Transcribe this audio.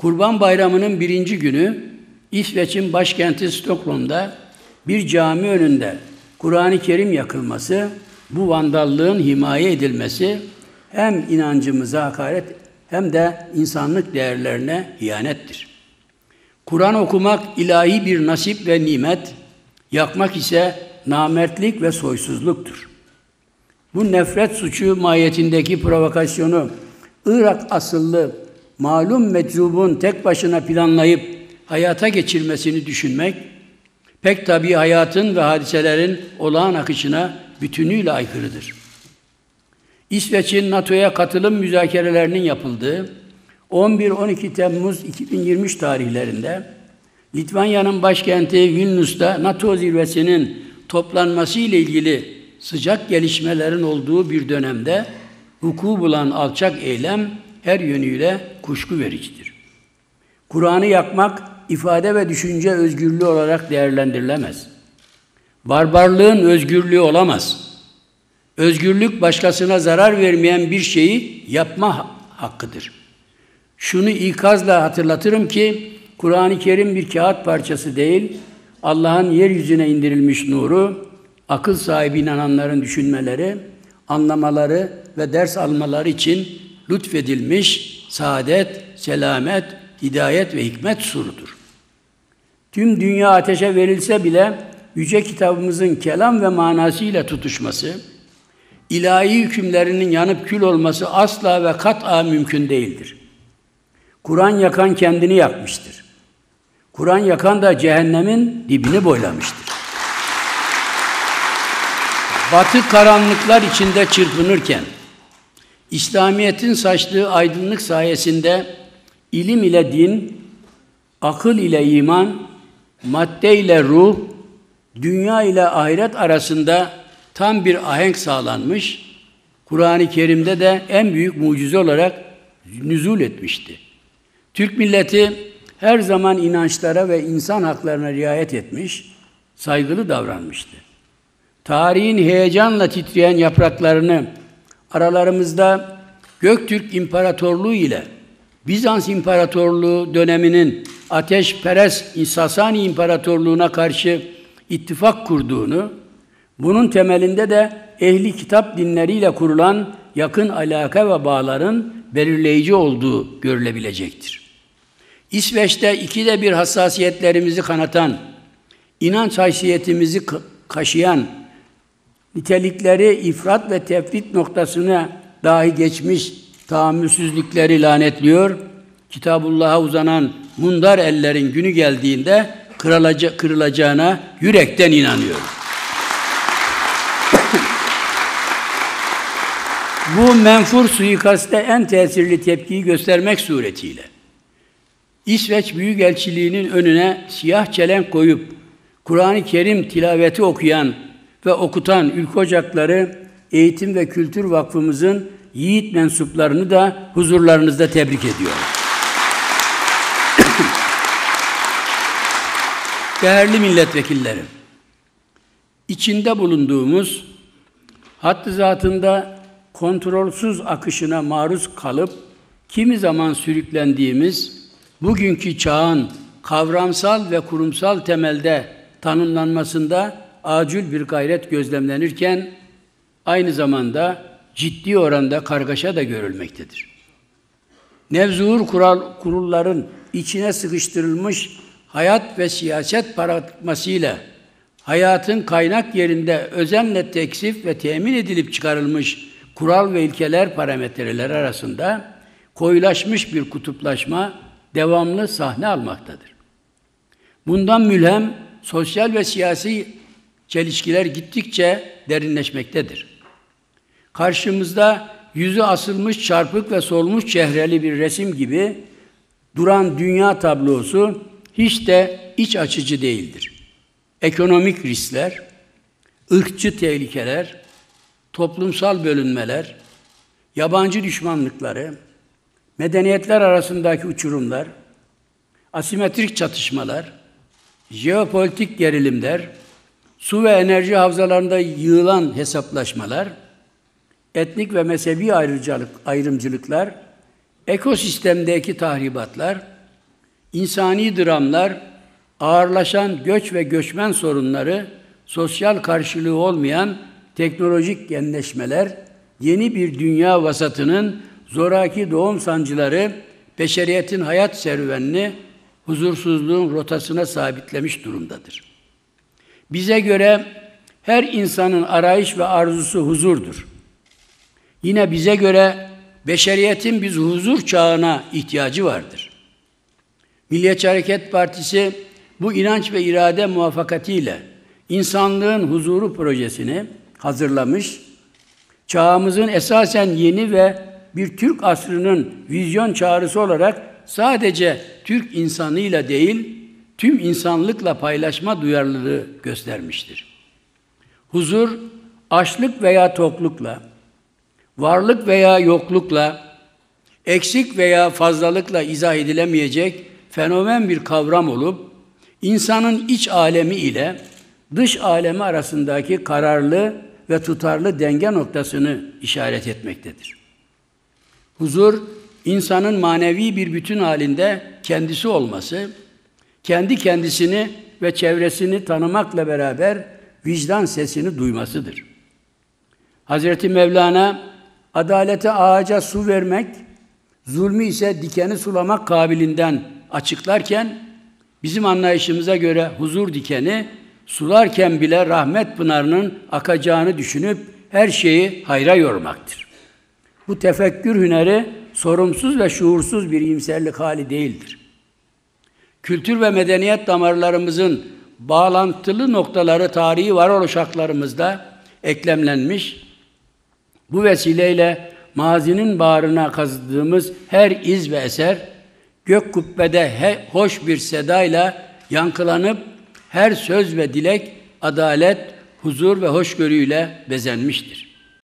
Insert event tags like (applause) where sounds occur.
Kurban Bayramı'nın birinci günü İsveç'in başkenti Stockholm'da bir cami önünde Kur'an-ı Kerim yakılması, bu vandallığın himaye edilmesi hem inancımıza hakaret hem de insanlık değerlerine ihanettir. Kur'an okumak ilahi bir nasip ve nimet, yakmak ise namertlik ve soysuzluktur. Bu nefret suçu mahiyetindeki provokasyonu Irak asıllı malum meczubun tek başına planlayıp hayata geçirmesini düşünmek, pek tabii hayatın ve hadiselerin olağan akışına bütünüyle aykırıdır. İsveç'in NATO'ya katılım müzakerelerinin yapıldığı 11-12 Temmuz 2023 tarihlerinde Litvanya'nın başkenti Vilnius'ta NATO zirvesinin toplanması ile ilgili sıcak gelişmelerin olduğu bir dönemde vuku bulan alçak eylem her yönüyle kuşku vericidir. Kur'an'ı yakmak ifade ve düşünce özgürlüğü olarak değerlendirilemez. Barbarlığın özgürlüğü olamaz. Özgürlük başkasına zarar vermeyen bir şeyi yapma hakkıdır. Şunu ikazla hatırlatırım ki Kur'an-ı Kerim bir kağıt parçası değil, Allah'ın yeryüzüne indirilmiş nuru, akıl sahibi inananların düşünmeleri, anlamaları ve ders almaları için lütfedilmiş saadet, selamet, hidayet ve hikmet surudur. Tüm dünya ateşe verilse bile yüce kitabımızın kelam ve manasıyla tutuşması, ilahi hükümlerinin yanıp kül olması asla ve kat'a mümkün değildir. Kur'an yakan kendini yakmıştır. Kur'an yakan da cehennemin dibini boylamıştır. Batı karanlıklar içinde çırpınırken, İslamiyet'in saçtığı aydınlık sayesinde ilim ile din, akıl ile iman, madde ile ruh, dünya ile ahiret arasında tam bir ahenk sağlanmış, Kur'an-ı Kerim'de de en büyük mucize olarak nüzul etmişti. Türk milleti her zaman inançlara ve insan haklarına riayet etmiş, saygılı davranmıştı. Tarihin heyecanla titreyen yapraklarını aralarımızda Göktürk İmparatorluğu ile Bizans İmparatorluğu döneminin ateşperest Sasani İmparatorluğu'na karşı ittifak kurduğunu, bunun temelinde de ehli kitap dinleriyle kurulan yakın alaka ve bağların belirleyici olduğu görülebilecektir. İsveç'te ikide bir hassasiyetlerimizi kanatan, inanç haysiyetimizi kaşıyan, nitelikleri ifrat ve tefrit noktasına dahi geçmiş tahammülsüzlükleri lanetliyor, Kitabullah'a uzanan mundar ellerin günü geldiğinde kırılaca, kırılacağına yürekten inanıyorum. (coughs) Bu menfur suikaste en tesirli tepkiyi göstermek suretiyle İsveç Büyükelçiliği'nin önüne siyah çelenk koyup Kur'an-ı Kerim tilaveti okuyan ve okutan ülke ocakları Eğitim ve Kültür Vakfımızın yiğit mensuplarını da huzurlarınızda tebrik ediyorum. (coughs) Değerli milletvekillerim, içinde bulunduğumuz hattı zatında kontrolsüz akışına maruz kalıp kimi zaman sürüklendiğimiz bugünkü çağın kavramsal ve kurumsal temelde tanımlanmasında acil bir gayret gözlemlenirken aynı zamanda ciddi oranda kargaşa da görülmektedir. Nevzuhur kural, kurulların içine sıkıştırılmış hayat ve siyaset paradigmasıyla hayatın kaynak yerinde özenle teksif ve temin edilip çıkarılmış kural ve ilkeler parametreleri arasında koyulaşmış bir kutuplaşma devamlı sahne almaktadır. Bundan mülhem sosyal ve siyasi çelişkiler gittikçe derinleşmektedir. Karşımızda yüzü asılmış çarpık ve solmuş çehreli bir resim gibi duran dünya tablosu hiç de iç açıcı değildir. Ekonomik riskler, ırkçı tehlikeler, toplumsal bölünmeler, yabancı düşmanlıkları, medeniyetler arasındaki uçurumlar, asimetrik çatışmalar, jeopolitik gerilimler, su ve enerji havzalarında yığılan hesaplaşmalar, etnik ve mezhebi ayrıcalık, ayrımcılıklar, ekosistemdeki tahribatlar, insani dramlar, ağırlaşan göç ve göçmen sorunları, sosyal karşılığı olmayan teknolojik genleşmeler, yeni bir dünya vasatının zoraki doğum sancıları, beşeriyetin hayat serüvenini huzursuzluğun rotasına sabitlemiş durumdadır. Bize göre her insanın arayış ve arzusu huzurdur. Yine bize göre beşeriyetin biz huzur çağına ihtiyacı vardır. Milliyetçi Hareket Partisi bu inanç ve irade muvaffakatiyle insanlığın huzuru projesini hazırlamış, çağımızın esasen yeni ve bir Türk asrının vizyon çağrısı olarak sadece Türk insanıyla değil, tüm insanlıkla paylaşma duyarlılığı göstermiştir. Huzur, açlık veya toklukla, varlık veya yoklukla, eksik veya fazlalıkla izah edilemeyecek fenomen bir kavram olup, insanın iç alemi ile dış alemi arasındaki kararlı ve tutarlı denge noktasını işaret etmektedir. Huzur, insanın manevi bir bütün halinde kendisi olması, kendi kendisini ve çevresini tanımakla beraber vicdan sesini duymasıdır. Hazreti Mevlana adalete ağaca su vermek, zulmü ise dikeni sulamak kabilinden açıklarken bizim anlayışımıza göre huzur dikeni sularken bile rahmet pınarının akacağını düşünüp her şeyi hayra yormaktır. Bu tefekkür hüneri sorumsuz ve şuursuz bir iyimserlik hali değildir. Kültür ve medeniyet damarlarımızın bağlantılı noktaları tarihi varoluş haklarımızda eklemlenmiş. Bu vesileyle mazinin bağrına kazıdığımız her iz ve eser gök kubbede he, hoş bir sedayla yankılanıp her söz ve dilek adalet, huzur ve hoşgörüyle bezenmiştir.